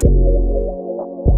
Thank you.